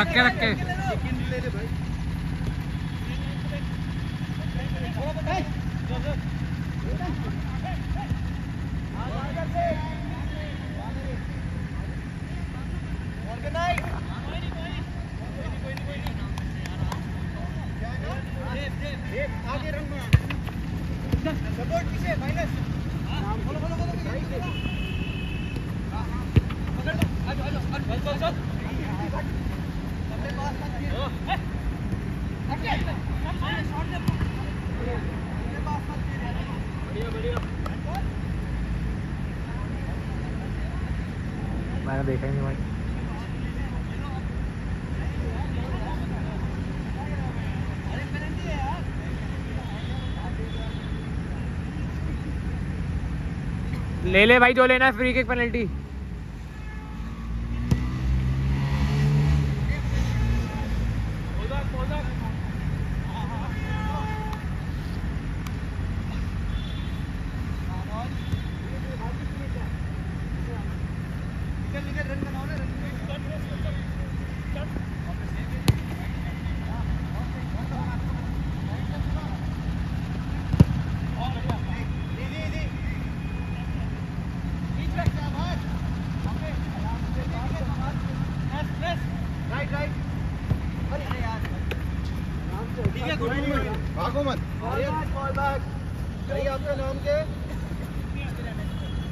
La cara que ले ले भाई जो लेना है फ्री किक पेनल्टी ठीक है गुड मूवमेंट भागो मत। कॉल बैक भैया आपका नाम के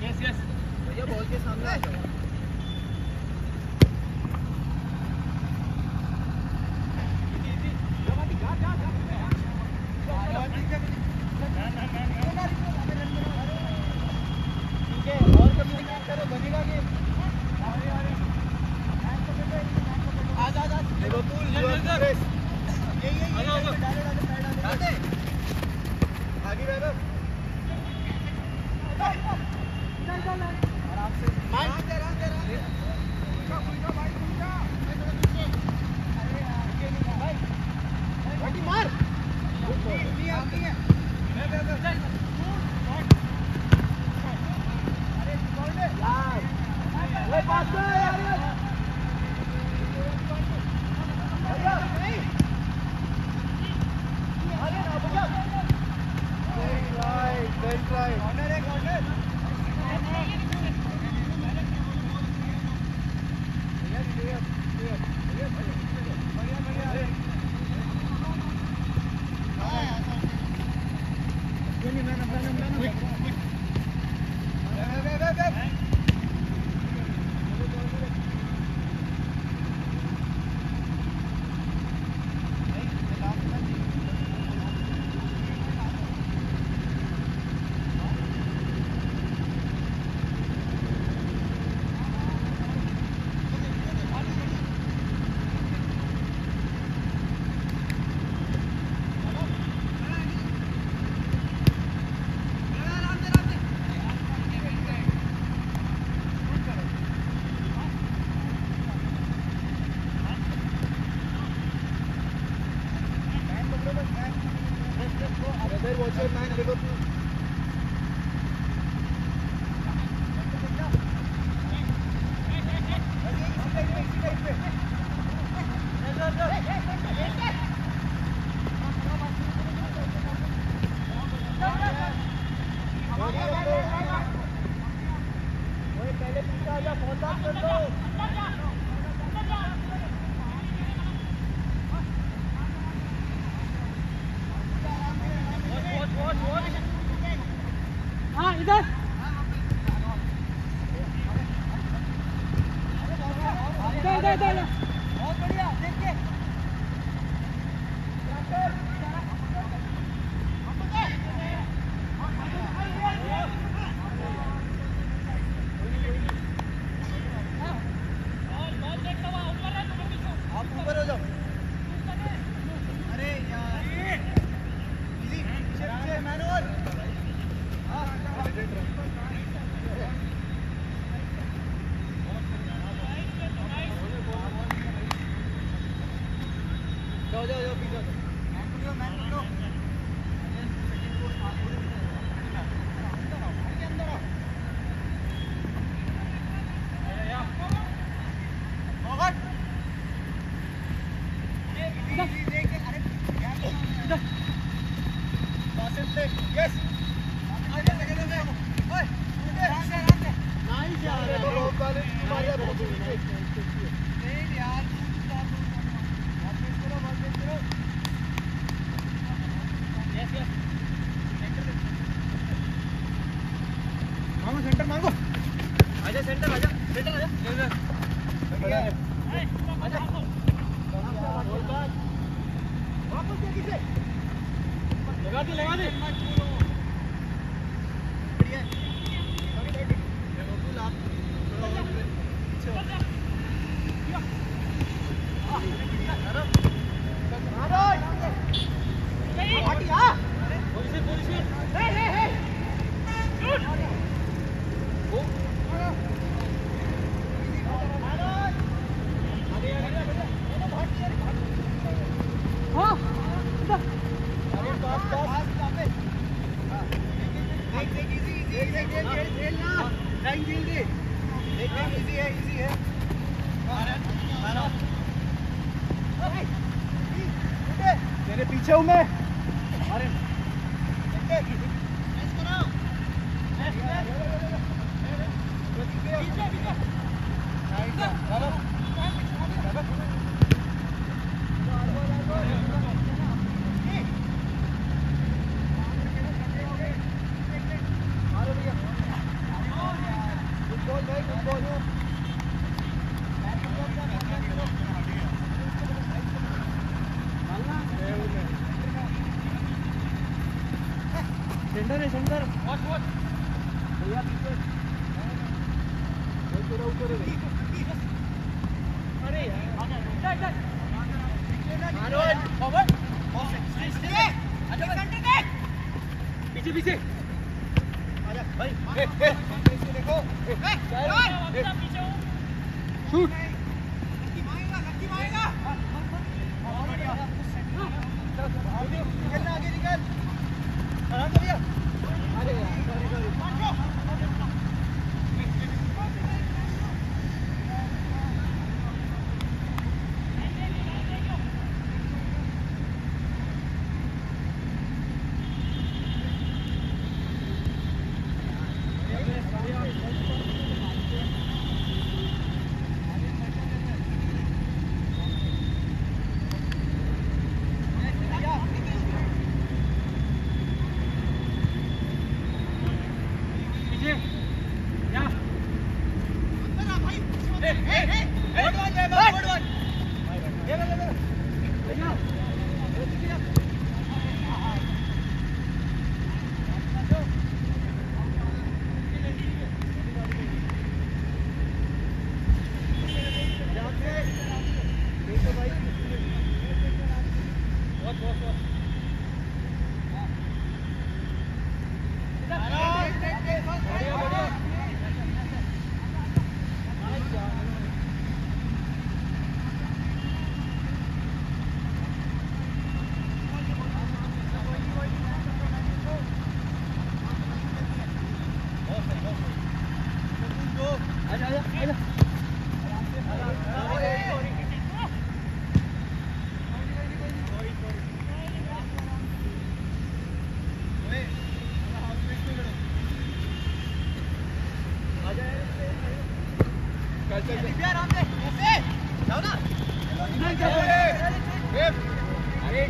यस यस भैया बॉल के सामने आ जाओ।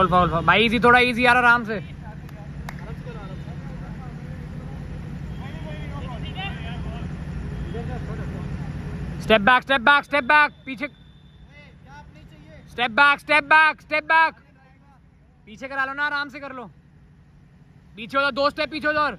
फाउल फाउल फाउल भाई इजी थोड़ा इजी यार, आराम से। Step back step back step back पीछे step back step back step back पीछे करा लो ना, आराम से कर लो। पीछे हो जाओ, दो स्टेप पीछे उधर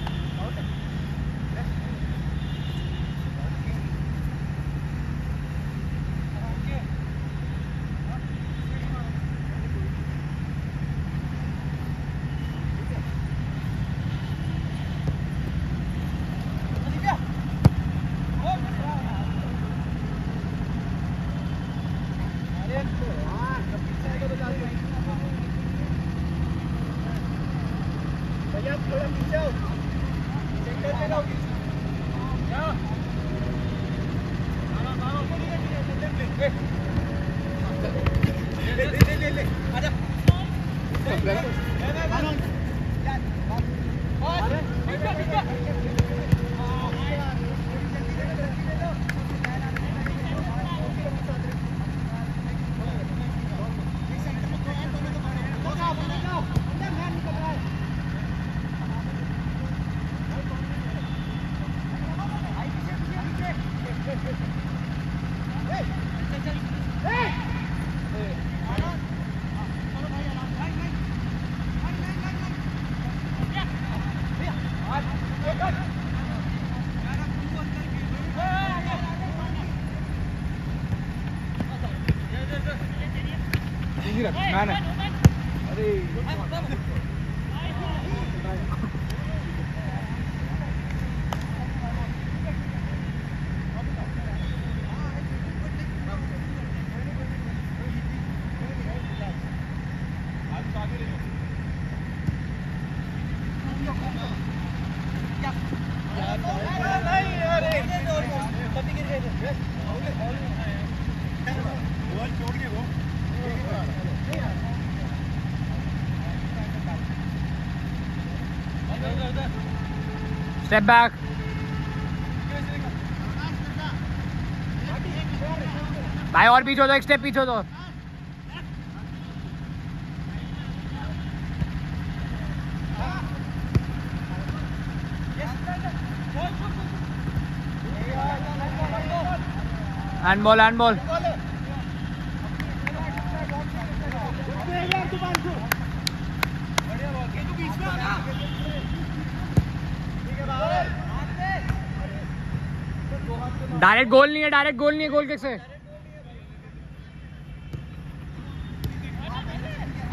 mana. स्टेप बैक भाई और पीछे दो एक स्टेप पीछे दो हैंड बॉल गोल नहीं है डायरेक्ट गोल नहीं है गोल किक से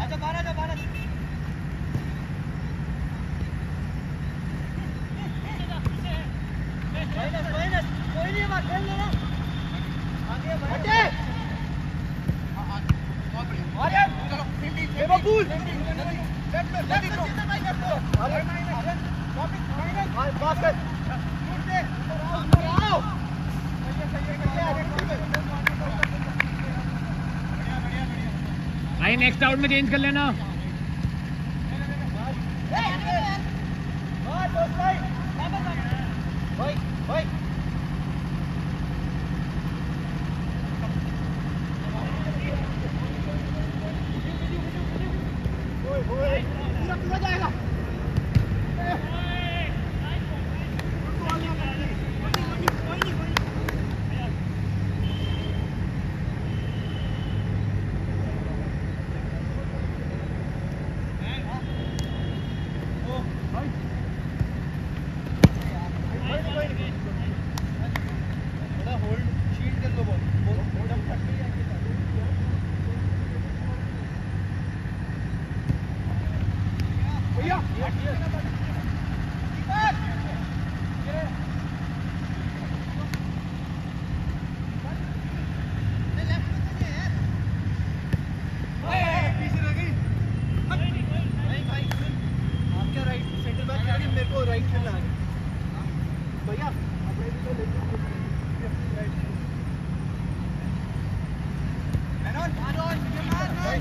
आजा बाहर आजा बाहर आजा माइनस माइनस कोई नहीं बात खेल लेना आगे बढ़े आगे चलो फील्डिंग ए बबूल लेफ़्ट में लेफ़्ट में अरे माइनस माइनस बास्केट शूट दे आओ भाई नेक्स्ट आउट में चेंज कर लेना भाई भाई पूरा पूरा जाएगा थोड़ा होल्ड शील्ड कर लो बॉल होल्ड अप फट गई भैया पीछे रह गई नहीं भाई आप क्या राइट सेंटर बैक खिलाड़ी मेरे को राइट खेलना है भैया अपने भी तो लेके राइट मैनन मैनन ये मार मार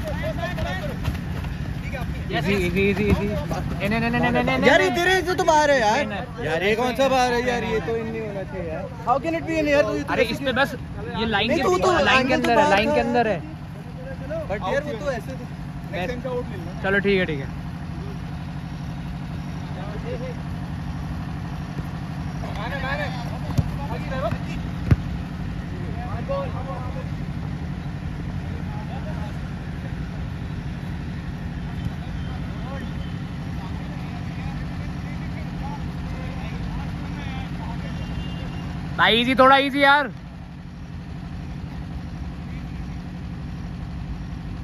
ठीक है आपकी इजी इजी इजी इजी नहीं नहीं नहीं नहीं नहीं यार इधर से तो बाहर है यार। यार ये कौन सा बाहर है यार? ये तो इन नहीं होना चाहिए यार। How can it be in यार तू अरे इसमें बस ये लाइन के तो- तो लाइन के तो अंदर है लाइन के अंदर है। बट यार वो तो ऐसे लो चलो ठीक है ठीक है। माने माने आगे रहो भाई इजी थोड़ा इजी यार।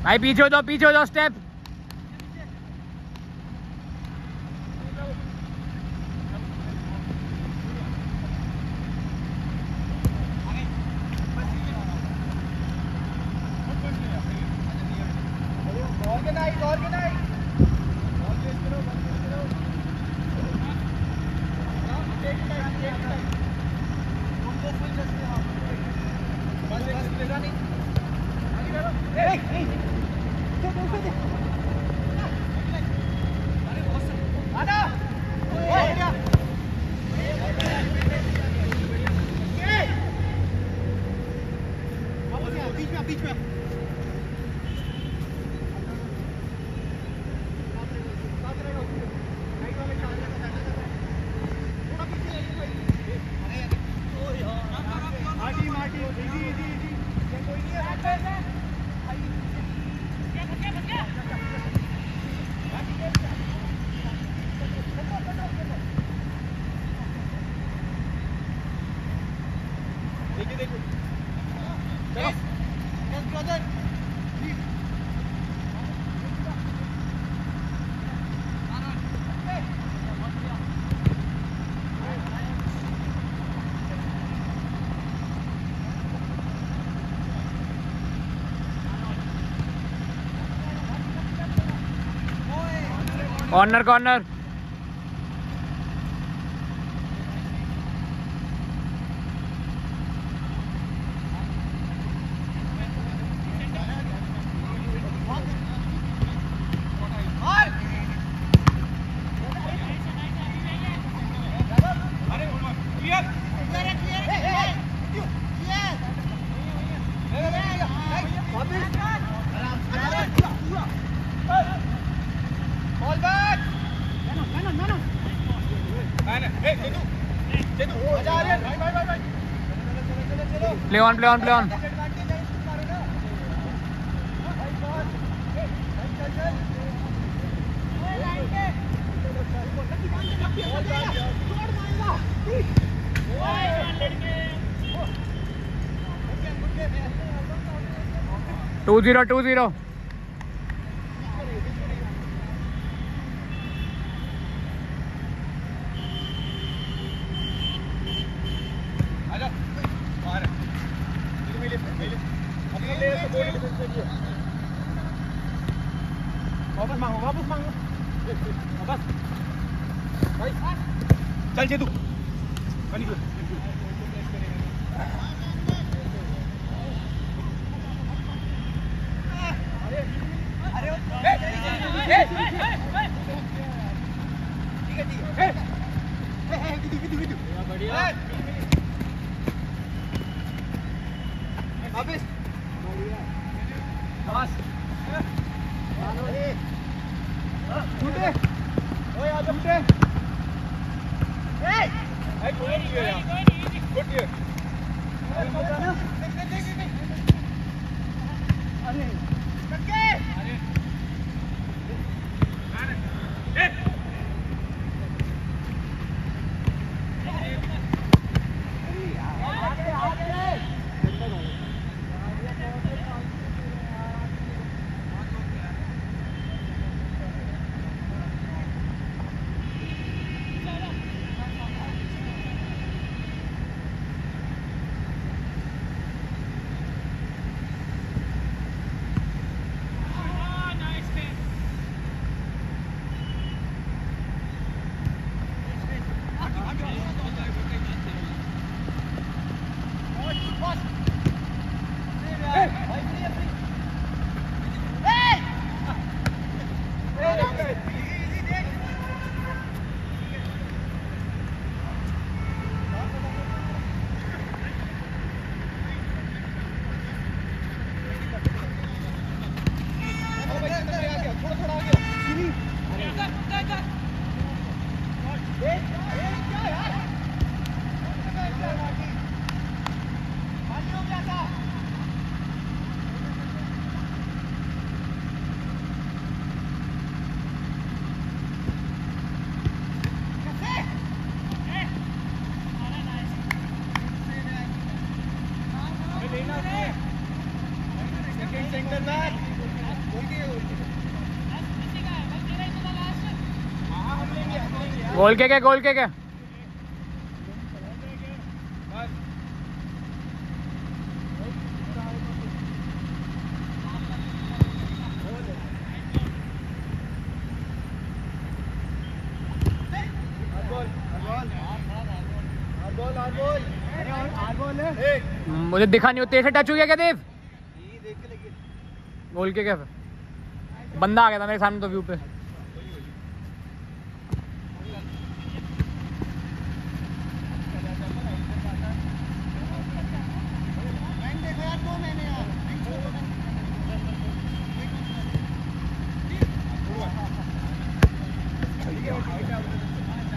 भाई पीछे हो जाओ पीछे हो जाओ स्टेप कॉर्नर कॉर्नर और आजा आर्यन भाई भाई भाई भाई चलो चलो चलो play on play on play on two zero two zero अब गोल के क्या गोल के क्या? मुझे दिखा नहीं से टच हो गया क्या देव? गोल के क्या बंदा आ गया था मेरे सामने तो व्यू पे।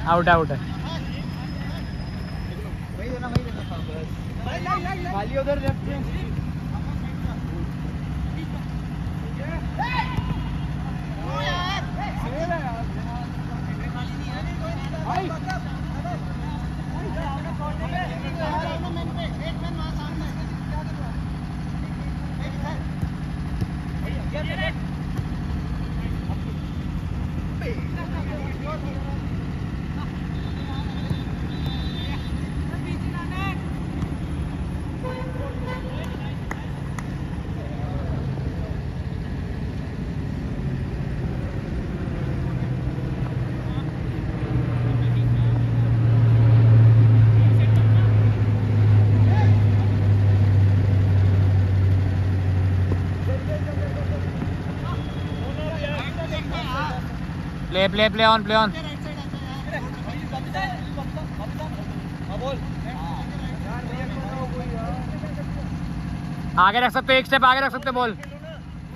आउट आउट है खाली उधर play play on play on आगे रख सकते एक स्टेप आगे रख सकते बॉल।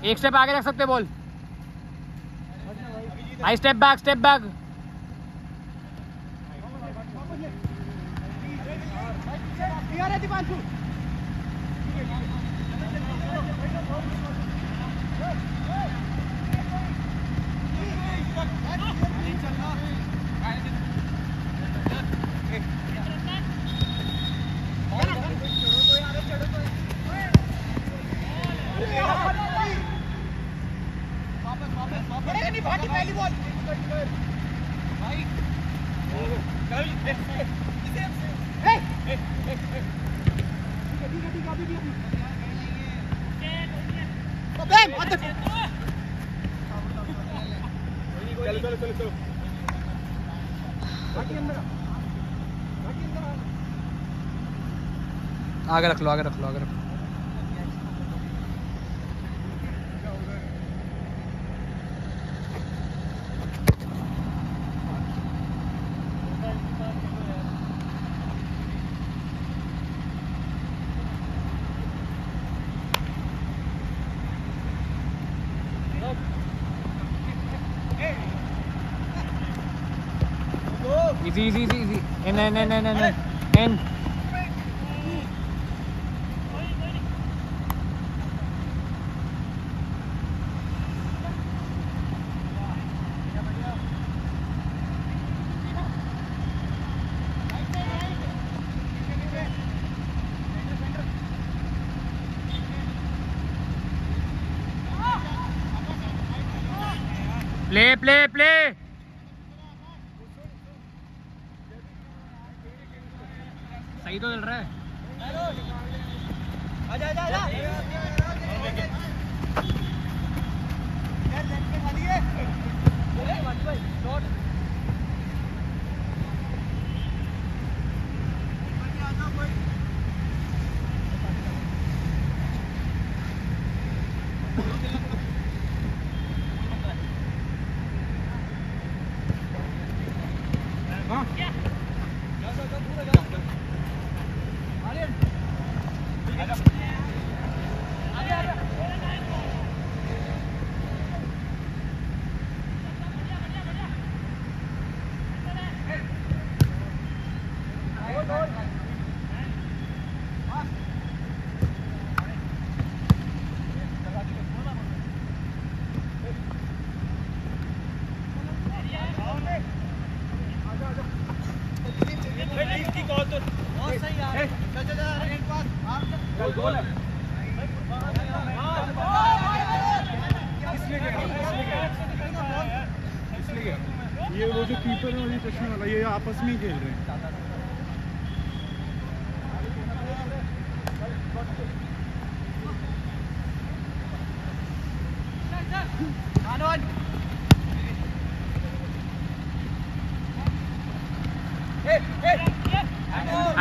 एक स्टेप आगे रख सकते बॉल। आई step back step back Deepanshu. आगे रख लो आगे रख लो आगे रख लो easy, easy, easy. In, in, in, in, in, in. In. Play, play, play. सही तो चल रहा है आजा आजा आजा यार लेफ़्ट पे खाली है भाई shot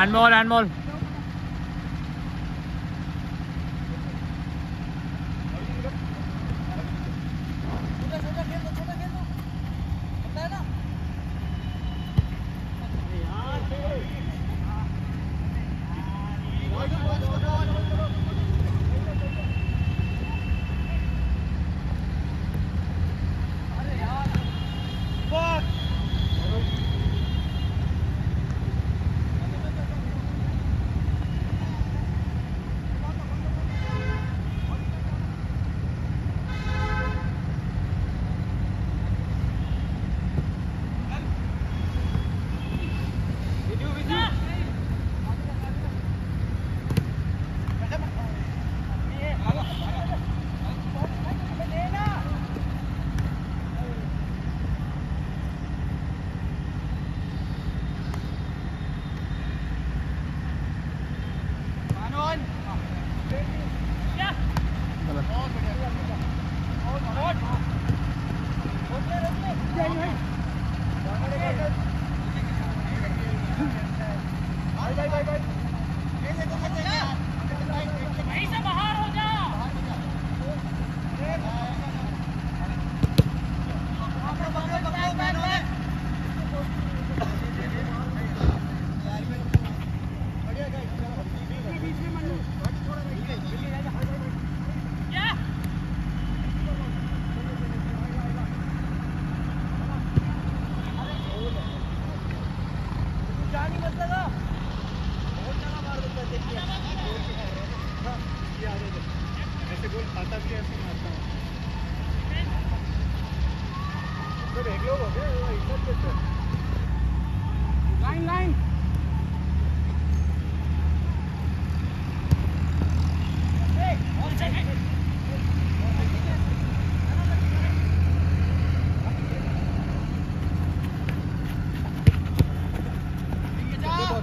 and more and more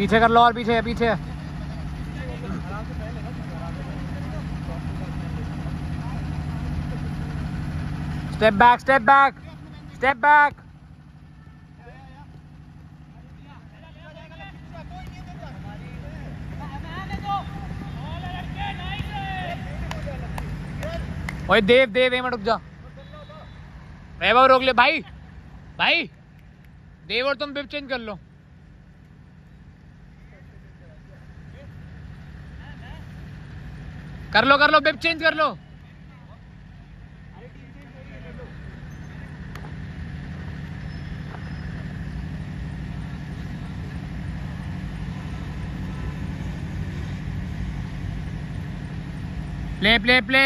पीछे कर लो और पीछे पीछे। Step back step back step back ओए देव देव मिनट रुक जा। वैभव रोक ले। भाई भाई, देव और तुम बिप चेंज कर लो। कर लो कर लो बिप चेंज कर लो। प्ले प्ले प्ले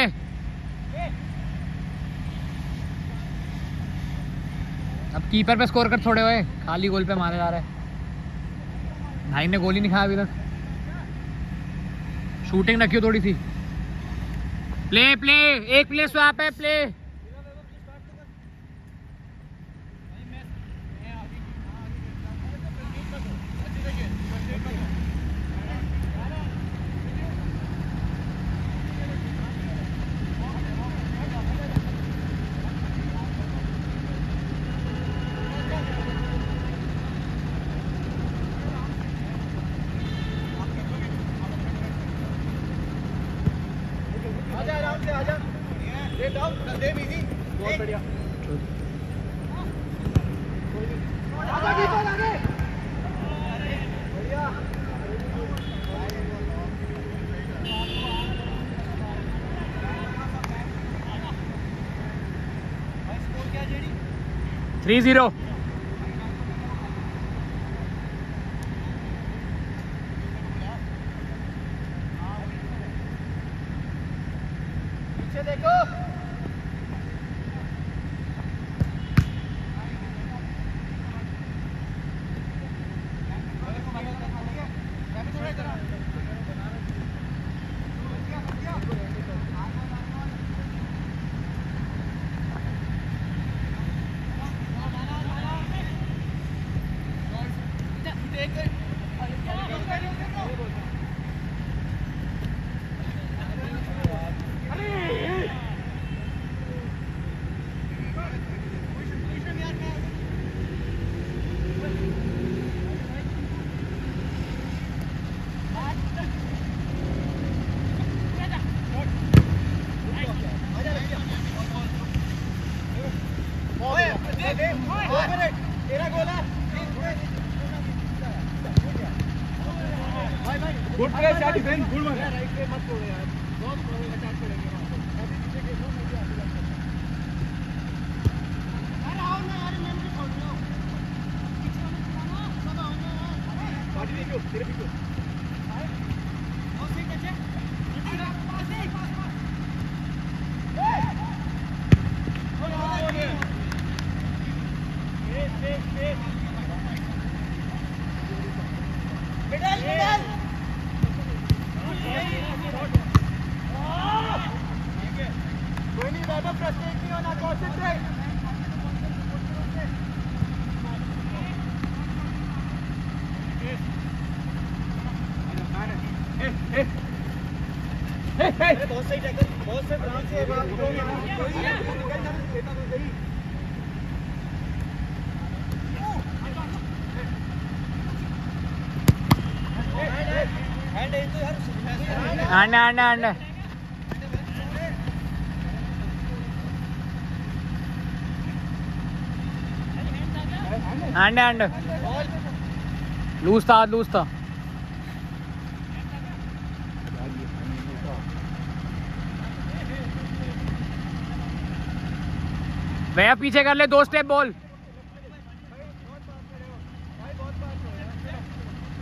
अब कीपर पे स्कोर कर छोड़े हुए। खाली गोल पे मारे जा रहे भाई ने गोली नहीं खाया अभी तक। शूटिंग रखी हो थोड़ी सी। प्ले प्ले एक प्ले स्वाप है प्ले आजा आराम से आजा दे डाउन दे इजी बहुत बढ़िया आजा कीपर आगे बढ़िया भाई स्कोर क्या है जेडी थ्री ज़ीरो आंडे आंडे आंडे आंडे आंडे। लूज था लूज था। भैया, पीछे कर ले, दो स्टेप बोल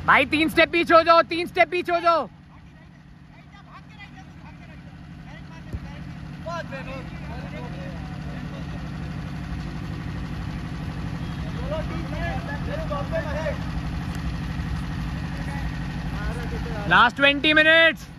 भाई, तीन स्टेप पीछे हो जाओ, तीन स्टेप पीछे हो जाओ। Last 20 minutes.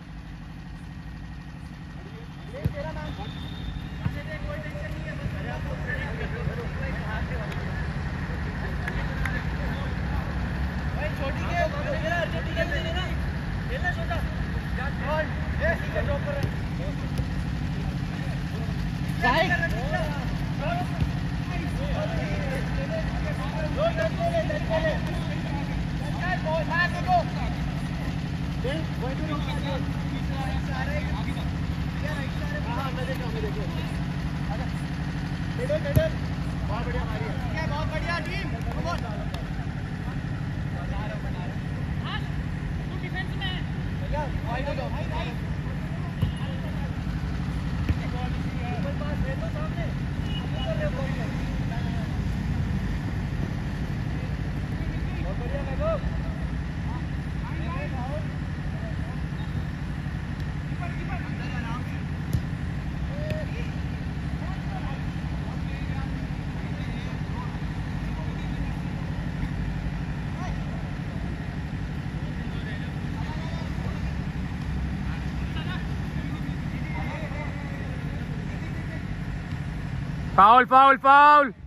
Foul, foul, foul.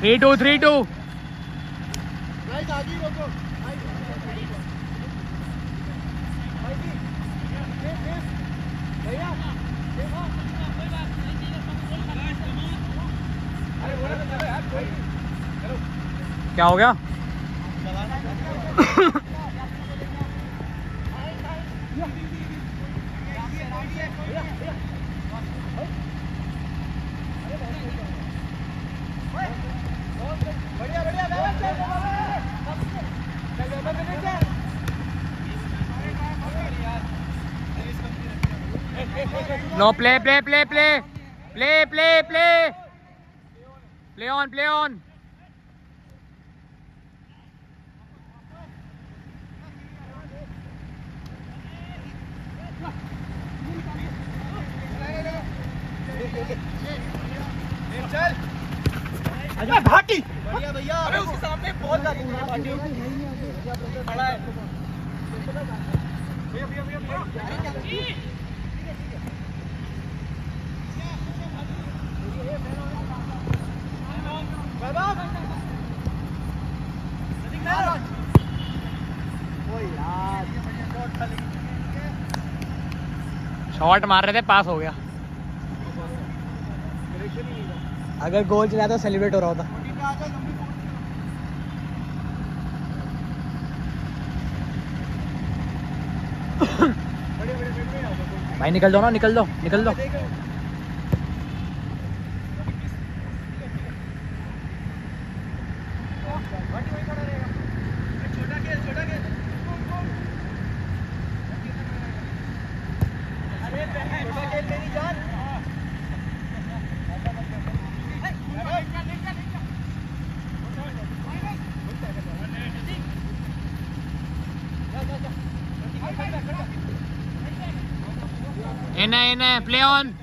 Three two three two क्या हो गया? No, play, play, play, play. Play, play, play. Play on, play on. हॉट मार रहे थे पास हो गया। अगर गोल चला तो सेलिब्रेट हो रहा होता। भाई, निकल दो ना, निकल दो निकल दो। इन है in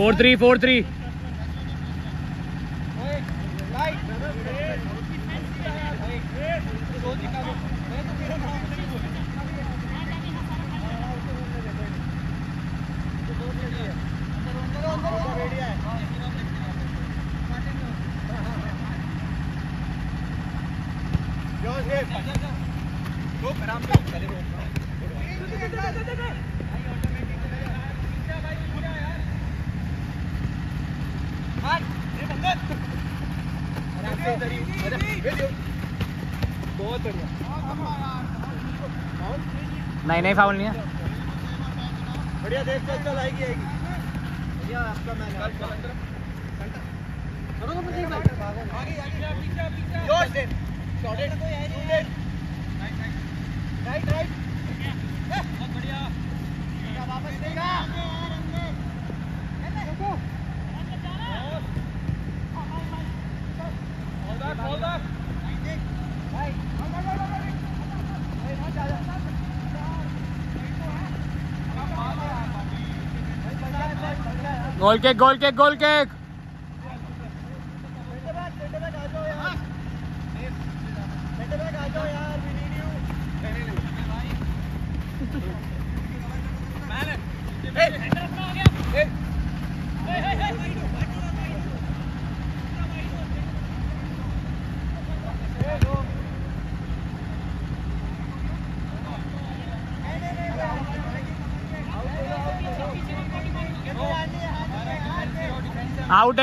four three four three नहीं नहीं फाउल नहीं है बढ़िया देख चल चल आएगी आएगी बढ़िया आपका मैच करो तो मुझे आगे आगे जोश दे shot it shoot it right right बहुत बढ़िया वापस देगा goal kick goal kick goal kick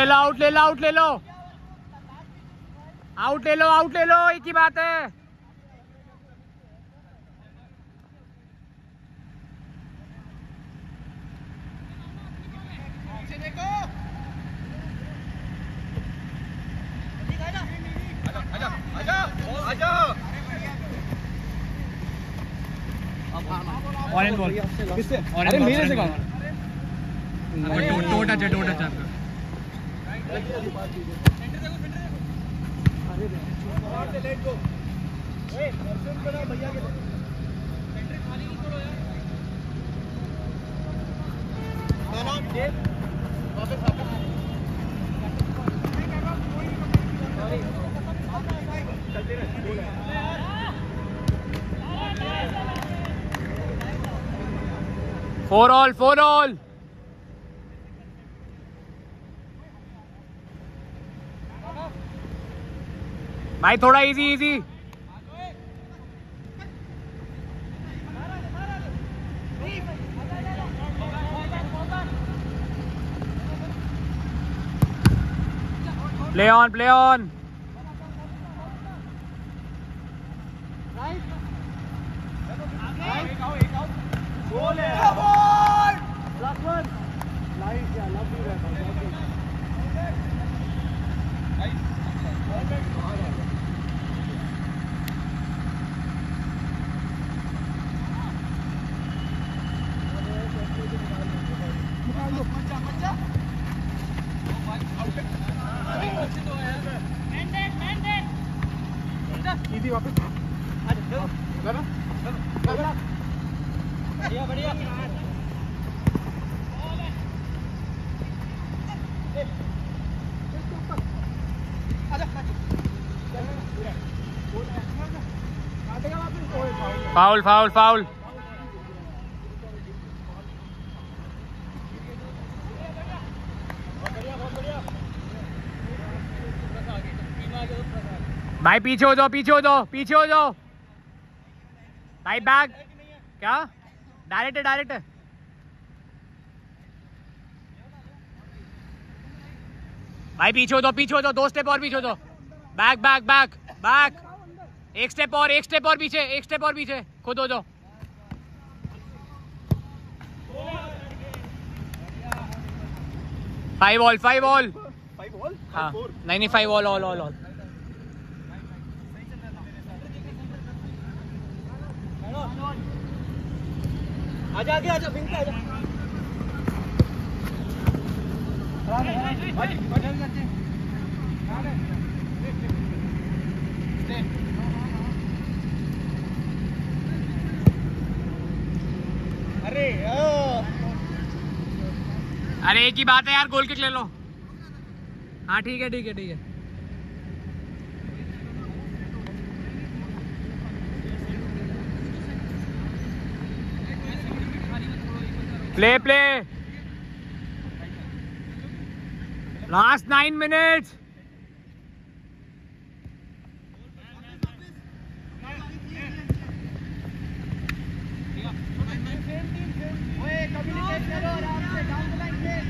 ले लो आउट ले लो आउट ले लो। आउट ले लो आउट ले लो एक ही बात है। ऑरेंज बॉल किससे? अरे मेरे से कहा all, all. भाई थोड़ा easy easy Play on, play on. Foul, foul foul भाई पीछे हो जाओ पीछे हो जाओ पीछे हो जाओ। भाई बैग। क्या? डायरेक्ट है डायरेक्ट भाई पीछे हो जाओ पीछे हो जाओ दो स्टेप और पीछे हो जाओ। बैक बैक बैक बैक एक स्टेप और एक स्टेप और पीछे एक स्टेप और पीछे। खुद हो जाओ। फाइव ऑल फाइव ऑल हाँ। नहीं नहीं five all all all all आजा आगे आजा आजा। अरे, एक ही बात है यार गोल किक ले लो। हाँ ठीक है ठीक है ठीक है। Play play last nine minutes communicate करो आराम से डाउन द लाइन खेल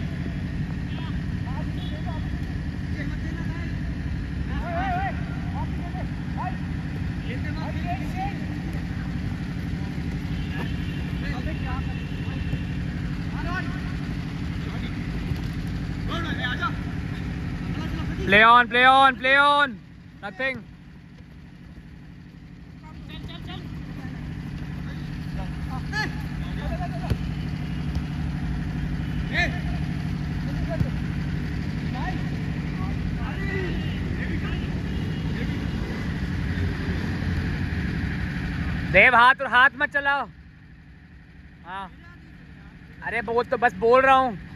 Play on, play on, play on. Nothing. Dev हाथ और हाथ मत चलाओ हाँ अरे वो तो बस बोल रहा हूँ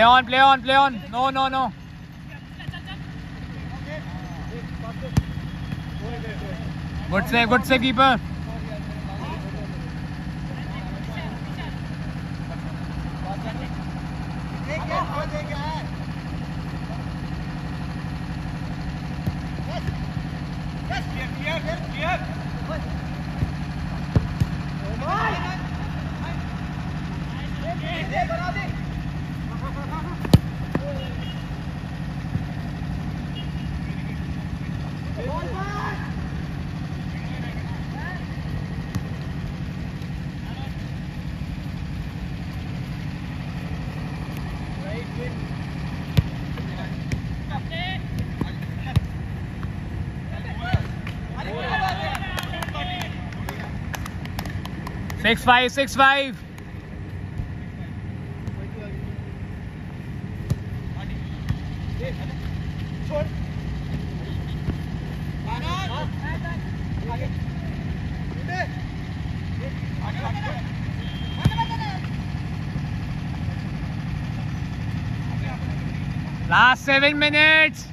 Play on, play on, play on. No, no, no. Good save, good save, keeper. Six five six five last seven minutes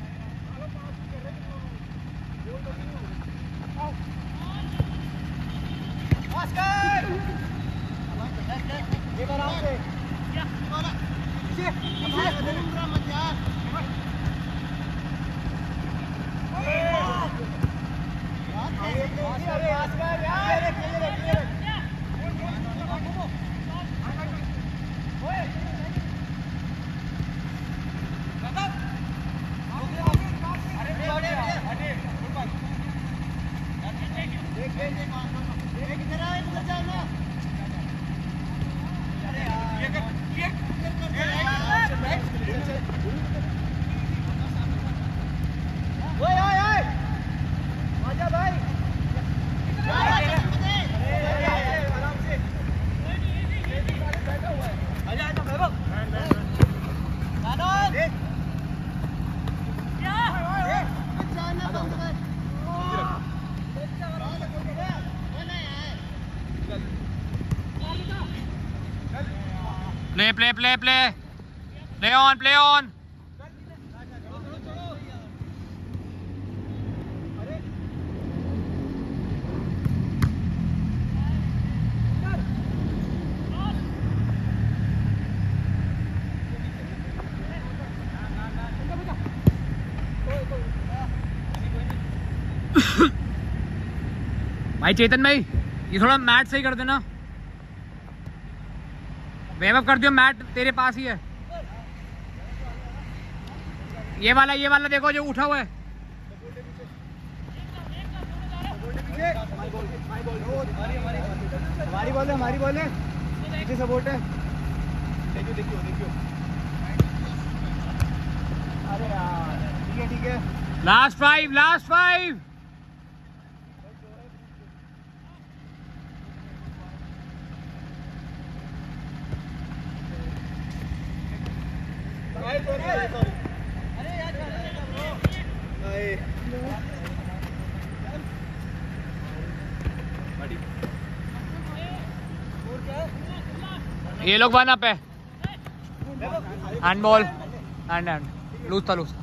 Play, play, play, play. On, play on. भाई चेतन भाई ये थोड़ा मैट सही कर देना वैभव कर दियो मैट तेरे पास ही है। ये वाला ये वाला देखो जो उठा हुआ है। हमारी बॉल है हमारी बॉल है। पीछे सपोर्ट है। देखियो देखियो देखियो। अरे यार ठीक है ठीक है। लास्ट फाइव लास्ट फाइव ये लोग वन अप है hand ball hand hand loose था लूज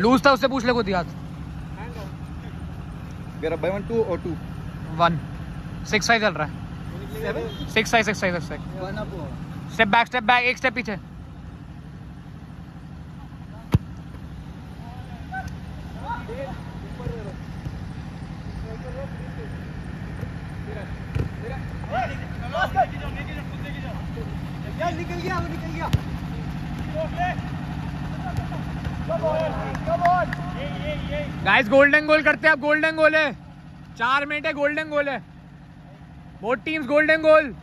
लूज था उससे पूछ ले कोई याद मेरा बाय वन टू और टू वन सिक्स चल रहा है। Six five six six step back step back एक स्टेप पीछे यार निकल गया वो निकल गया गाइस गोल्डन गोल करते हैं अब गोल्डन गोल है। चार मिनट है गोल्डन गोल है। Both teams golden goal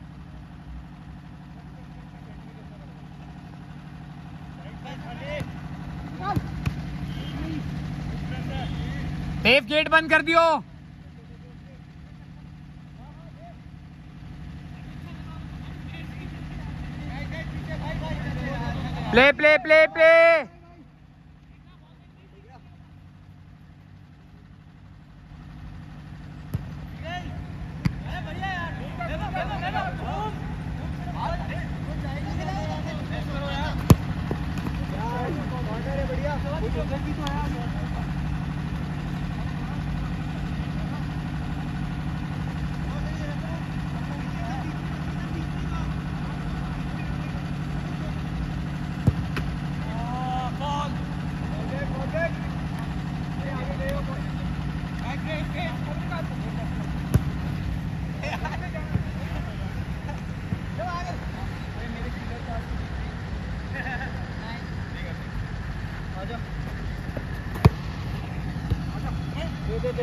safe gate बंद कर दियो। प्ले प्ले प्ले प्ले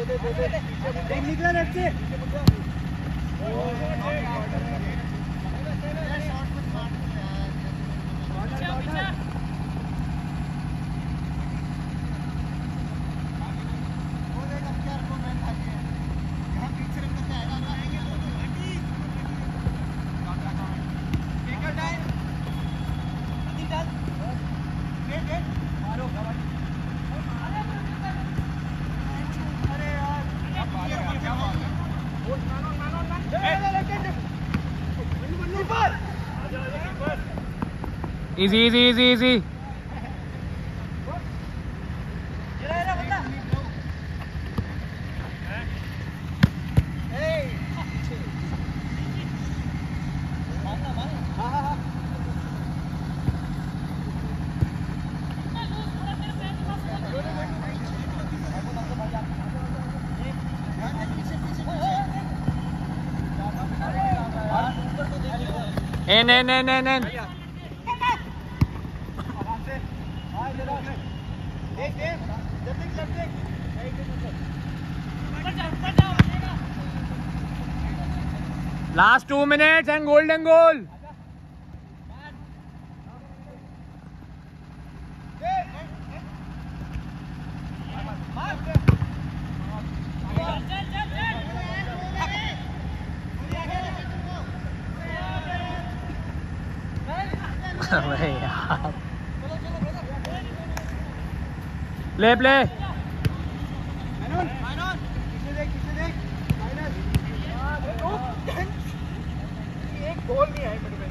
निकला नेट से easy Easy, easy, easy, easy. En, en, en, en, en. Two minutes and golden goal अबे यार प्ले प्ले मैनून मैनून पीछे देख पीछे देख माइनस एक गोल नहीं है मेरे पे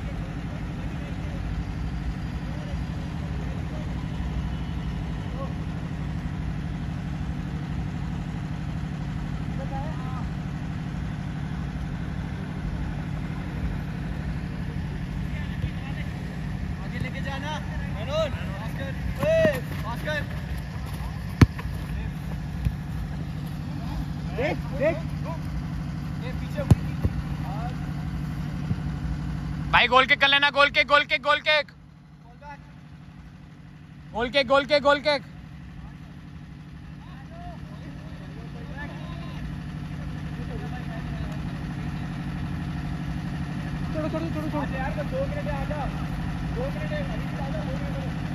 आगे लेके जाना मैनून भास्कर ओए भास्कर देख देख ये पीछे भाई गोल किक कर लेना, goal kick goal kick goal kick. Goal kick goal kick, goal minute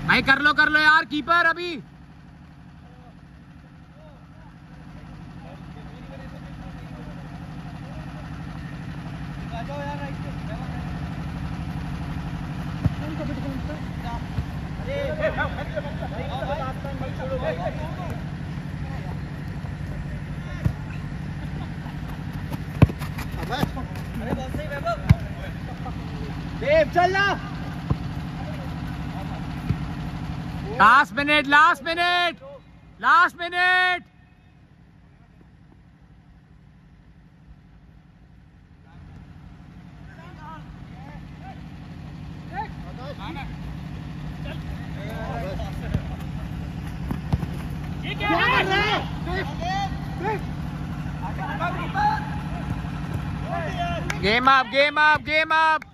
भाई, कर लो कर लो यार, कीपर अभी। minute, last minute, last minute. Game up, game up, game up.